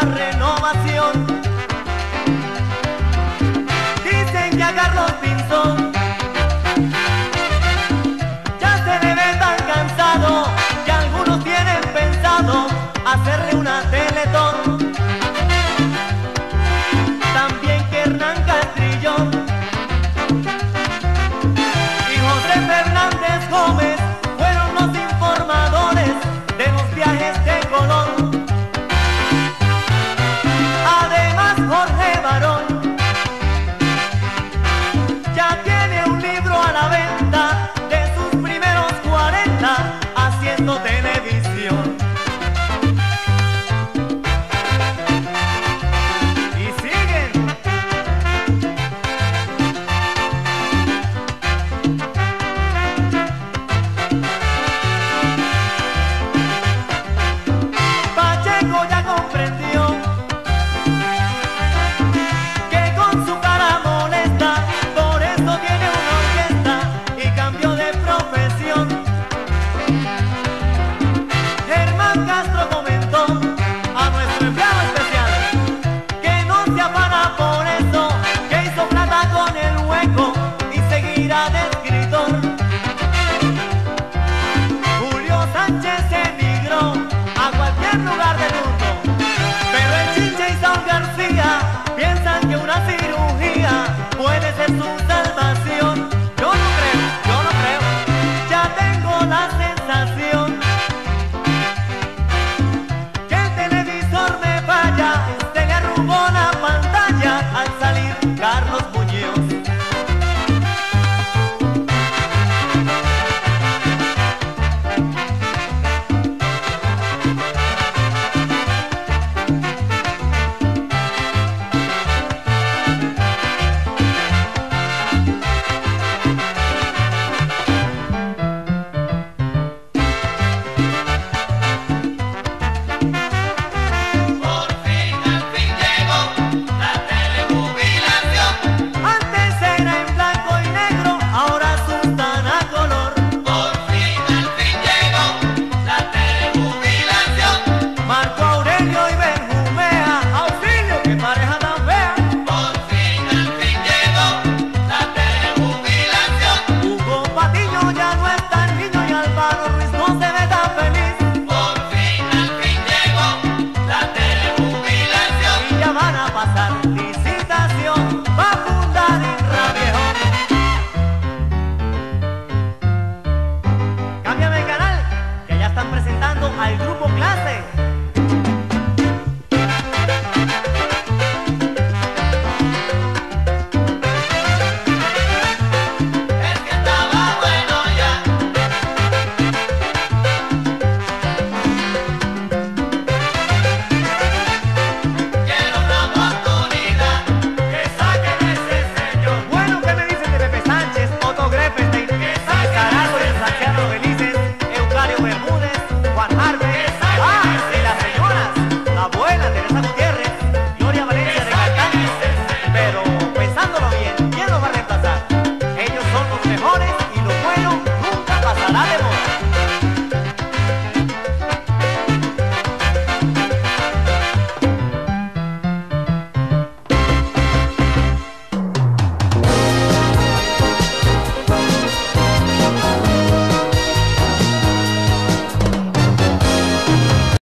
renovación. Nana. Castro comentó a nuestro empleado especial que no se afana por eso, que hizo plata con el hueco y seguirá de escritor. Julio Sánchez emigró a cualquier lugar del mundo, pero el Chinche y San García piensan que una cirugía puede ser su